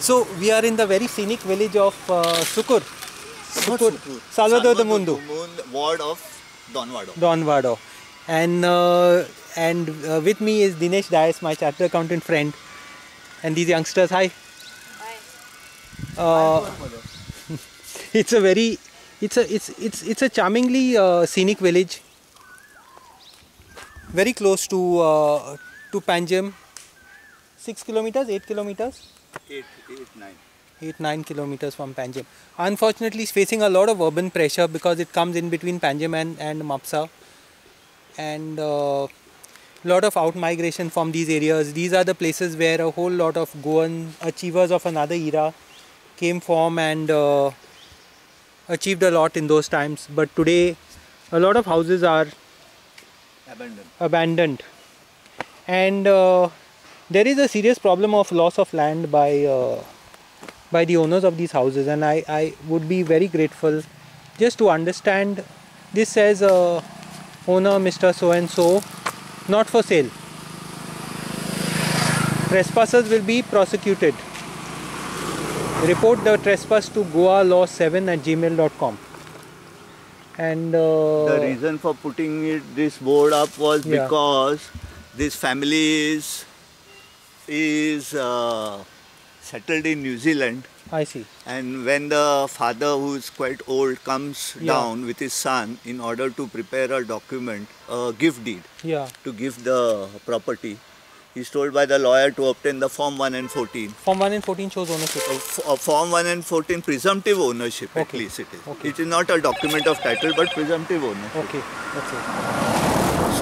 So we are in the very scenic village of uh, Sukur. Sukur. Salvador de Mundo. ward of Donwado. Don Vado. And uh, and uh, with me is Dinesh Dias, my chartered accountant friend. And these youngsters, hi. Uh, it's a very it's a it's it's it's a charmingly uh, scenic village very close to uh, to Panjim 6 kilometers 8 kilometers 8, 8, 9. kilometers from Panjim. Unfortunately it's facing a lot of urban pressure because it comes in between Panjim and and Mapsa. And uh, lot of out migration from these areas. These are the places where a whole lot of Goan achievers of another era came from and uh, achieved a lot in those times. But today a lot of houses are Abandoned. abandoned. And uh, there is a serious problem of loss of land by uh, by the owners of these houses and I, I would be very grateful just to understand this says uh, owner mr so and so not for sale. Trespassers will be prosecuted. Report the trespass to goa law 7 at gmail.com and uh, the reason for putting it, this board up was Yeah. because this family is, uh, settled in New Zealand. i see And when the father, who is quite old, comes Yeah. down with his son in order to prepare a document, a gift deed yeah to give the property, he's told by the lawyer to obtain the Form 1 and 14. Form 1 and 14 shows ownership. F- uh, Form 1 and 14 presumptive ownership at least it is. Okay. It is not a document of title but presumptive ownership. Okay, okay.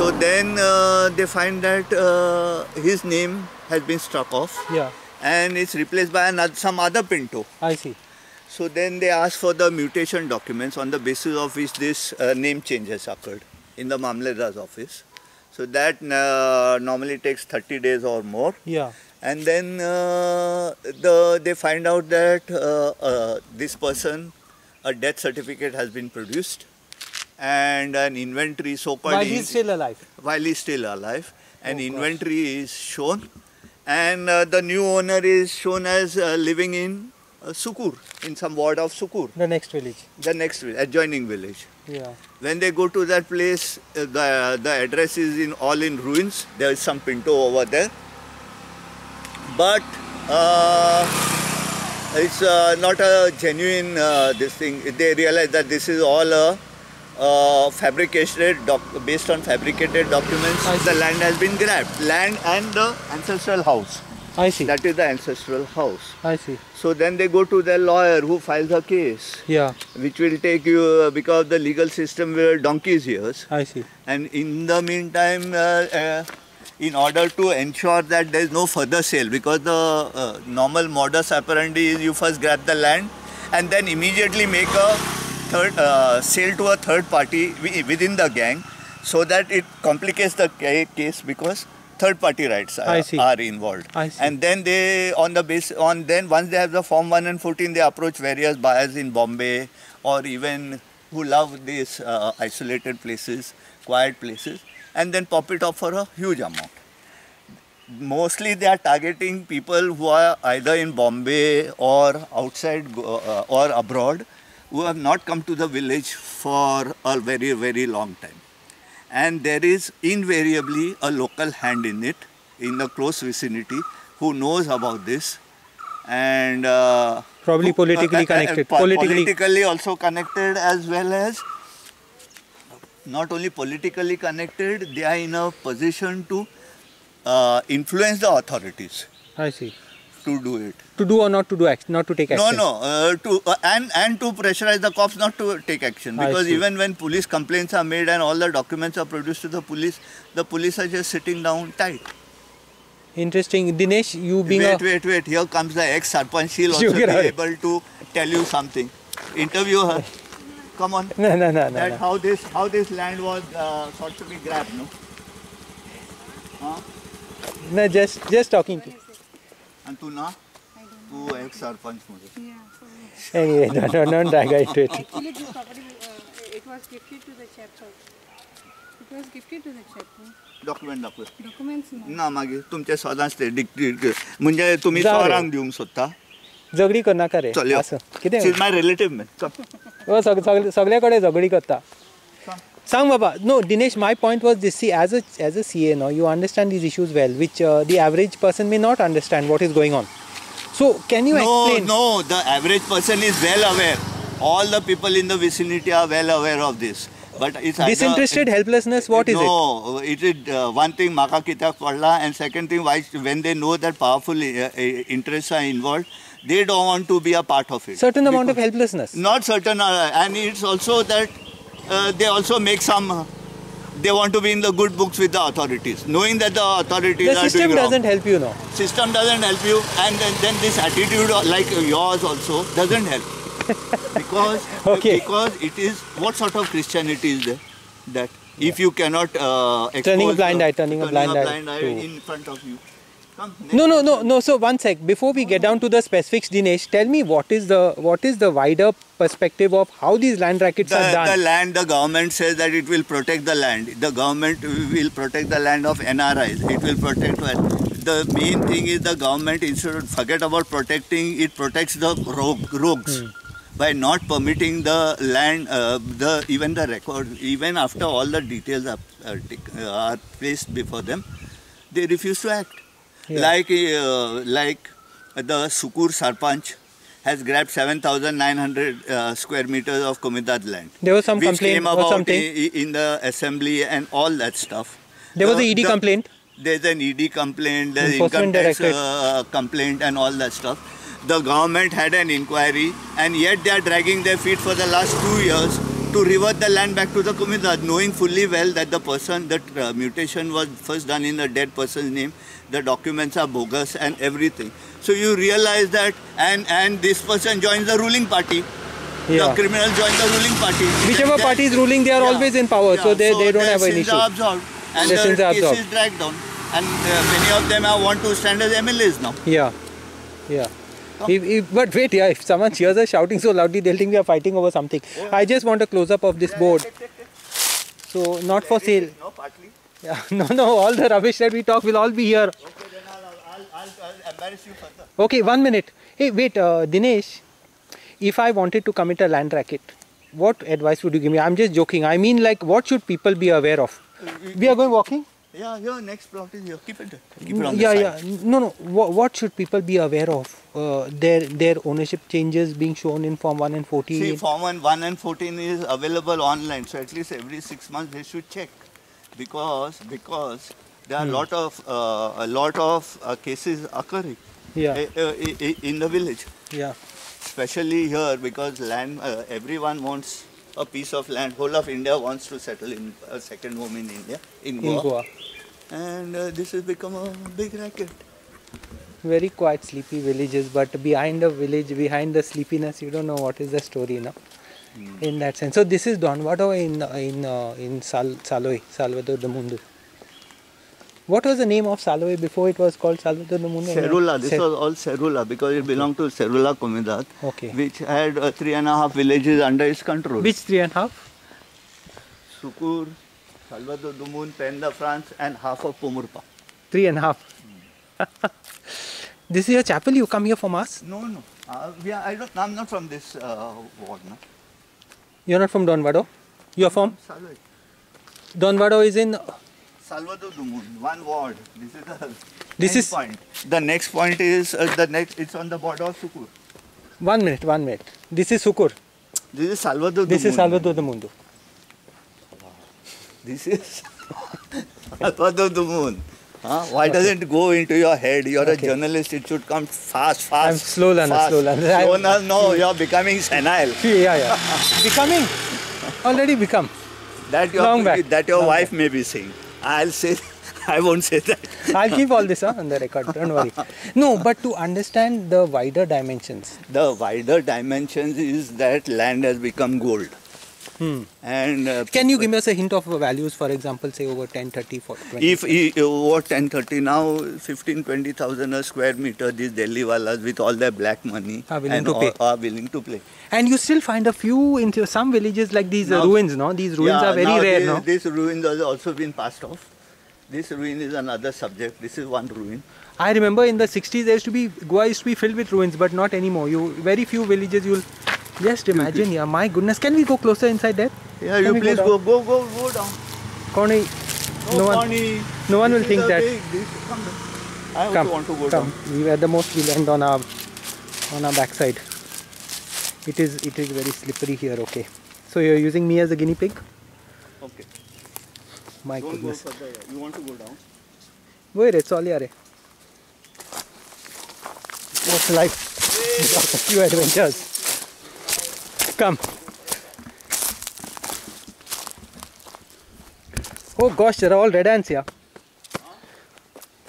So then uh, they find that uh, his name has been struck off Yeah, and it's replaced by another, some other Pinto. I see. So then they ask for the mutation documents on the basis of which this uh, name change has occurred in the Mamledar's office. So that uh, normally takes 30 days or more. Yeah, And then uh, the, they find out that uh, uh, this person, a death certificate has been produced and an inventory so-called while he's still alive. while he's still alive. An Oh, gosh. inventory is shown, and uh, the new owner is shown as uh, living in uh, Sukur, in some ward of Sukur, The next village. the next adjoining village. Yeah, When they go to that place, uh, the the address is in all in ruins. There is some Pinto over there, but uh, it's uh, not a genuine uh, this thing. They realize that this is all a uh, fabricated doc- based on fabricated documents. The land has been grabbed, land and the ancestral house. I see. That is the ancestral house. I see. So then they go to their lawyer who files a case, Yeah, which will take you uh, because the legal system will donkey's years. I see. And in the meantime, uh, uh, in order to ensure that there is no further sale, because the uh, normal modus operandi is you first grab the land and then immediately make a third uh, sale to a third party within the gang, so that it complicates the case because third party rights are, are involved. And then they on the base on then once they have the form 1 and 14 they approach various buyers in Bombay or even who love these uh, isolated places, quiet places and then pop it up for a huge amount. Mostly they are targeting people who are either in Bombay or outside uh, or abroad who have not come to the village for a very very long time and there is invariably a local hand in it in the close vicinity who knows about this and uh, Probably who- politically connected. po- Politically- politically also connected as well as not only politically connected they are in a position to uh, influence the authorities I see. To do it To do or not to do action, not to take action. no, uh, to uh, and and to pressurize the cops not to take action because even when police complaints are made and all the documents are produced to the police, the police are just sitting down tight. Interesting. Dinesh, you being wait, a wait, wait. Here comes the ex sarpanch. She'll also be able to tell you something. Interview her. Come on. no, no, no, no, That no. how this how this land was uh, sought to be grabbed, no? Huh? no, just just talking to. And tu na? Tu ex sarpanch मुझे. Anyway, no, no, don't drag into it. Actually, this property, uh, it was gifted to the chapter. It was gifted to the chapter. Document दाखव. Documents no. ना मागीर तुमचे सदांच ते dictate म्हणजे तुम्ही जाऊ रे. चोरांक दिवंक सोदता झगडी करनाका रे चल यो. असं कितें She's my relative man. Come. हो, सग- सग- सगळे कडेन झगडी करता Sang Baba, no, Dinesh, my point was this. See, as a as a CA now, you understand these issues well, which uh, the average person may not understand what is going on. So, can you no, explain? No, no, the average person is well aware. All the people in the vicinity are well aware of this. But it's disinterested either, helplessness. What is no, it? No, it is uh, one thing. Maka kita padla, and second thing, why when they know that powerful uh, uh, interests are involved, they don't want to be a part of it. Certain because amount of helplessness. Not certain, uh, and it's also that uh, they also make some. Uh, they want to be in the good books with the authorities, knowing that the authorities the are system doesn't help you no system doesn't help you and then, then this attitude like yours also doesn't help because Okay. because it is what sort of christianity is there that if you cannot uh, Turning a blind the- eye, turning a blind eye blind eye to- in front of you no no no no so one sec. Before we get down to the specifics dinesh tell me what is the what is the wider perspective of how these land rackets the, are done? the land the government says that it will protect the land. The government will protect the land of nris it will protect well. The main thing is the government instead of forget about protecting it protects the rogue, rogues by not permitting the land uh, the even the record even after all the details are, uh, tic- uh, are placed before them they refuse to act Yeah. like uh, like the sukur sarpanch has grabbed 7900 uh, square meters of Kumidad land there was some complaint came or about something i- in the assembly and all that stuff. there was The- a ed the- complaint There's an ED complaint, there's income tax uh, complaint and all that stuff. The government had an inquiry and yet they are dragging their feet for the last two years to revert the land back to the Kumidad, knowing fully well that the person, that uh, mutation was first done in a dead person's name, the documents are bogus and everything. So you realize that, and, and this person joins the ruling party. yeah The criminal joins the ruling party. Whichever Then- party is ruling, they are always in power, so they- they don't have an issue. are absolved, and Their the sins are case absolved. is dragged down. And uh, many of them are want to stand as MLAs now. Yeah, yeah. If, if, but wait, yeah, if someone hears us shouting so loudly, they'll think we are fighting over something. I just want a close up of this board. So, not for sale. No, partly. Yeah, no, no, all the rubbish that we talk will all be here. Okay, then I'll, I'll, I'll, I'll embarrass you further. Okay, one minute. Hey, wait, uh, Dinesh, if I wanted to commit a land racket, what advice would you give me? I'm just joking. I mean, like, what should people be aware of? We are going walking? Yeah, your next plot is here. Keep it. Keep it on the yeah, side. yeah. No, no. What, what should people be aware of? Uh, their their ownership changes being shown in Form 1 and 14. See, Form 1, 1 and 14 is available online, so at least every six months they should check. Because because there are Hmm. lot of uh, a lot of uh, cases occurring yeah, uh, i- i- in the village. yeah. especially here because land uh, everyone wants a piece of land whole of india wants to settle in a second home in india in In goa, Goa. and uh, this has become a big racket Very quiet, sleepy villages, but behind the village, behind the sleepiness, you don't know what is the story now. In that sense. So, this is Don Vado in, in, uh, in Sal, Saloi, Salvador de Mundo. What was the name of Saloi before it was called Salvador de Serula this Cer- was all Serula because it belonged to Serula comunidad Okay. which had uh, three and a half villages under its control Which three and a half? sukur salvador dumun penda france and half of Pomburpa Three and a half. this is your chapel. You come here for mass. no no uh, we are, i don't i'm not from this uh, ward no You're not from Don Vado. You're from Salvador. Don Vado is in. Salvador Dumun, one ward. This is the This is- point. The next point is uh, the next. It's on the border of Sukur. One minute. One minute. This is Sukur. This is Salvador. This is Dumun. Salvador de Mundo. This is Salvador Dumun. Huh? Why doesn't it go into your head? You're Okay. a journalist. It should come fast, fast. I'm slow learner, fast. slow learner. Slow learner, no, you're becoming senile. Yeah, yeah. Becoming. Already become. That your Long back. that your Long wife may be saying. I'll say. I won't say that. I'll keep all this huh, on the record. Don't worry. No, but to understand the wider dimensions. The wider dimensions is that land has become gold. Hmm. And uh, Can you give us a hint of values, for example, say over 10, 30, 40, 20? If over 10, 30 now, 15, 20,000 a square meter, these Delhi walas with all their black money Are willing to pay. are willing to play. And you still find a few in some villages like these Now- ruins, no? These ruins Yeah, are very now rare, this, no? This ruin has also been passed off. This ruin is another subject. This is one ruin. I remember in the 60s there used to be Goa used to be filled with ruins, but not anymore. You very few villages you'll just imagine. Yeah, my goodness. Can we go closer inside there? Yeah, Can you please go go, go, go, down. Connie, no one, no one will think that. come. I also come, want to go come. down. We at the most we land on our on our backside. It is it is very slippery here. Okay. So you're using me as a guinea pig? Okay. My Don't goodness. go further. You want to go down? Where it's all yare. Eh? What's life without a few adventures? Come. Oh gosh, there are all red ants here.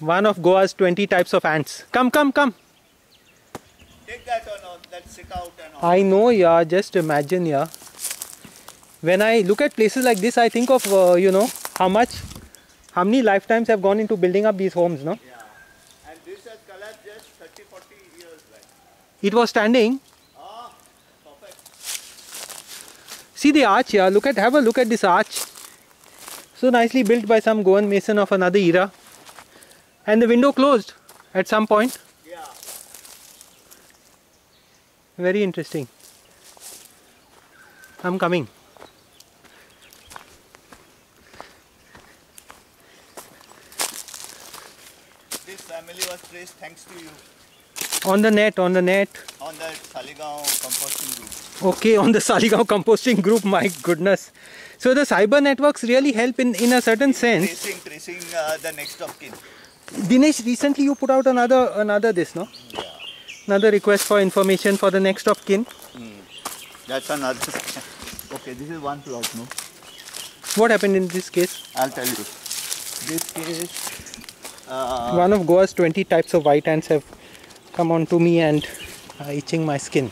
One of Goa's 20 types of ants. Come, come, come. Take that on, on that sit out and all. I know, yeah. Just imagine, yeah. When I look at places like this, I think of, uh, you know, how much, how many lifetimes have gone into building up these homes, no? Yeah. And this has collapsed just 30, 40 years back. It was standing. See the arch, here. Look at, have a look at this arch. So nicely built by some Goan mason of another era. And the window closed at some point. Yeah. Very interesting. I'm coming. This family was traced thanks to you On the net, on the net. on that Saligaon composting group. Okay, on the Saligaon composting group, my goodness. So the cyber networks really help in, in a certain sense. Tracing, tracing uh, the next of kin. Dinesh, recently you put out another another this, no? Yeah. Another request for information for the next of kin. That's another. okay, this is one plot, no? What happened in this case? I'll tell you. This case. Uh, One of Goa's 20 types of white ants have come on to me and uh, itching my skin.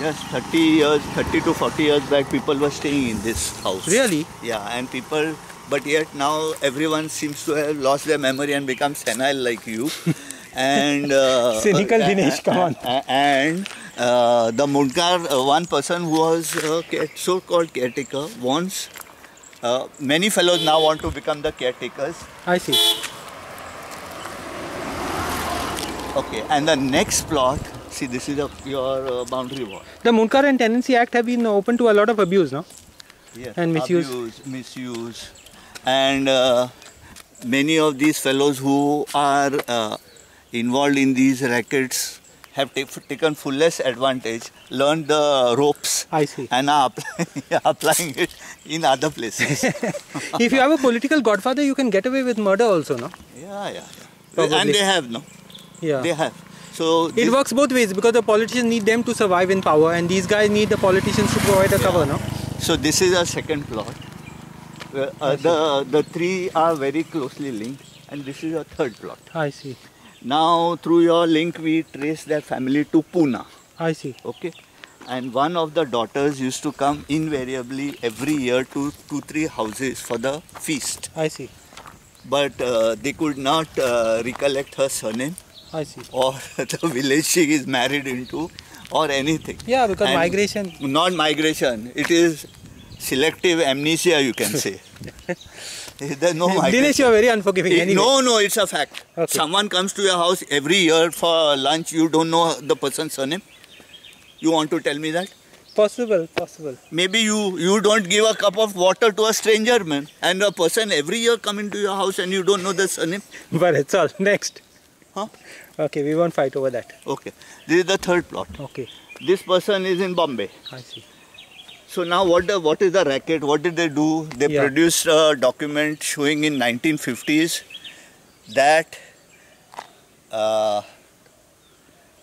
just 30 years, 30 to 40 years back, people were staying in this house. Really? Yeah, and people, but yet now everyone seems to have lost their memory and become senile like you. and uh, Cynical uh, Dinesh, come on. uh, And uh, the Mundkar, uh, one person who was uh, so-called caretaker, wants. Uh, many fellows now want to become the caretakers. I see. Okay, and the next plot. See, this is a, your uh, boundary wall. The Mundkar and Tenancy Act have been open to a lot of abuse, no? Yes. And misuse. Abuse, misuse. And uh, many of these fellows who are uh, involved in these rackets have taken fullest advantage, learned the ropes, I see. and are applying, applying it in other places. if you have a political godfather, you can get away with murder also, no? yeah, yeah. Probably. And they have, no? Yeah. They have. So It works both ways because the politicians need them to survive in power and these guys need the politicians to provide a cover, no? So this is a second plot. Uh, uh, the the three are very closely linked, and this is a third plot. I see. Now through your link, we trace their family to Pune. I see. Okay, and one of the daughters used to come invariably every year to two three houses for the feast, I see. but uh, they could not uh, recollect her surname I see. or the village she is married into or anything. Yeah, because And migration. Not migration. It is selective amnesia, you can say. There's no migration. Dinesh, you are very unforgiving. It- anyway. No, no, it's a fact. Okay. Someone comes to your house every year for lunch, you don't know the person's surname. You want to tell me that? Possible, possible. Maybe you, you don't give a cup of water to a stranger, man. And a person every year come into your house and you don't know the surname. But it's all. Next. Huh? Okay, we won't fight over that. Okay. This is the third plot. Okay, This person is in Bombay. I see. So now what the, what is the racket? What did they do? They Yeah. produced a document showing in 1950s that uh,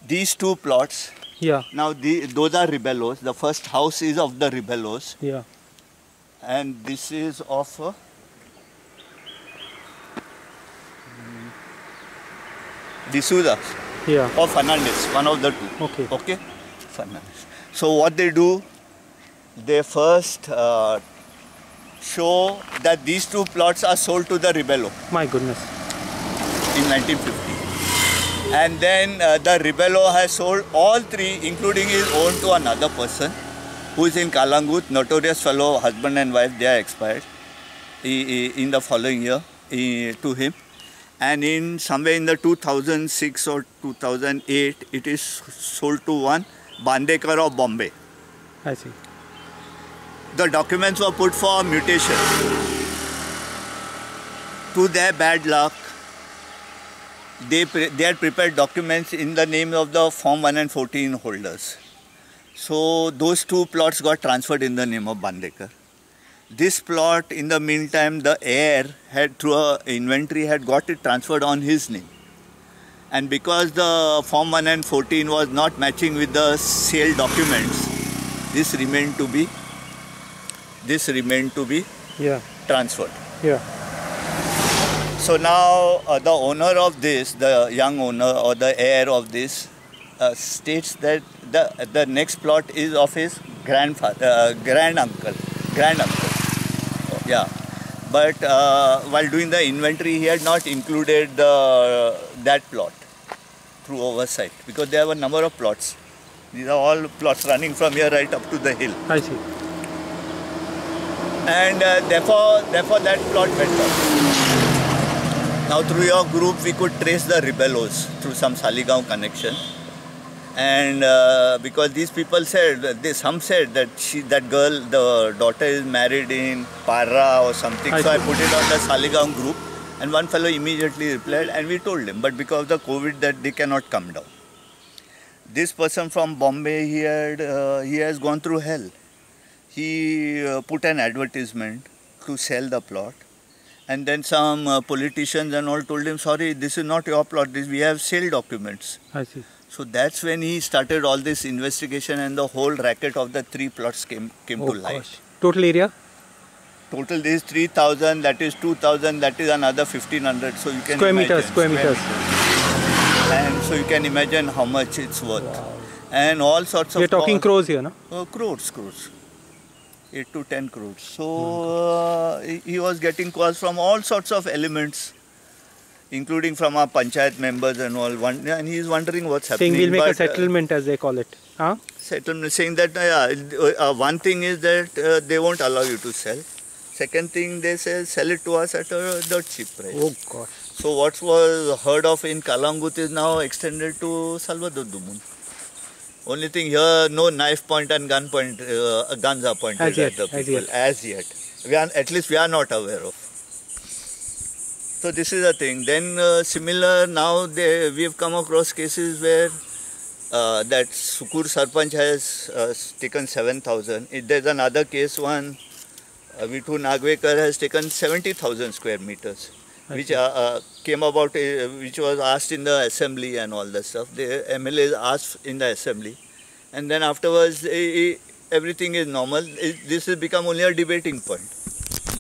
these two plots, Yeah, now the, those are Ribellos. The first house is of the Ribellos yeah. and this is of D'Souza Yeah. or Fernandez, one of the two. Okay. Okay, Fernandez. So what they do, they first uh, show that these two plots are sold to the Ribello My goodness. in 1950. And then uh, the Ribello has sold all three, including his own, to another person who is in Kalangut, notorious fellow, husband and wife, they are expired i- i- in the following year i- to him. And in somewhere in the 2006 or 2008 it is sold to one Bandekar of Bombay. I see. The documents were put for mutation. To their bad luck, they, pre- they had prepared documents in the name of the Form 1 and 14 holders. So those two plots got transferred in the name of Bandekar. This plot, in the meantime, the heir had through a inventory had got it transferred on his name. And because the Form 1 and 14 was not matching with the sale documents, this remained to be this remained to be Yeah. transferred. Yeah. So now uh, the owner of this, the young owner or the heir of this, uh, states that the the next plot is of his grandfather, uh, grand uncle, grand uncle. Yeah, but uh, while doing the inventory, he had not included the, that plot through oversight because there were a number of plots. These are all plots running from here right up to the hill, I see. and uh, therefore, therefore that plot went up. Now through your group we could trace the rebellos through some Saligaon connection. And uh, because these people said, they, some said that she, that girl, the daughter is married in Parra or something. I so I put it on the Saligaon group. And one fellow immediately replied and we told him, but because of the COVID that they cannot come down. This person from Bombay, he, had, uh, he has gone through hell. He uh, put an advertisement to sell the plot and then some uh, politicians and all told him sorry this is not your plot this we have sale documents I see. So that's when he started all this investigation and the whole racket of the three plots came came Oh to light gosh. Total area? total is 3000 that is 2000 that is another 1500 so you can Square imagine, meters, square meters. and so you can imagine how much it's worth and all sorts of We're talking crores here, no? uh, crores, crores. 8 to 10 crores. So uh, he he was getting calls from all sorts of elements, including from our panchayat members and all. One, and he's wondering what's Saying happening. we'll make a uh, settlement as they call it. Huh? settlement saying that uh, yeah, uh, one thing is that uh, they won't allow you to sell. Second thing, they say sell it to us at a dirt cheap price. Oh gosh. So what was heard of in Kalangut is now extended to Salvador Dumun. Only thing here, no knife point and gun point, uh, guns are pointed As yet, at the as people. yet. As yet, we are at least we are not aware of. So this is the thing. Then uh, similar now they, we have come across cases where uh, that Sukur Sarpanch has uh, taken 7,000. There's another case one, uh, Vithu Nagvekar has taken 70,000 square meters, which uh, uh, came about, uh, which was asked in the assembly and all that stuff. The MLA asked in the assembly, and then afterwards everything is normal. It- This has become only a debating point.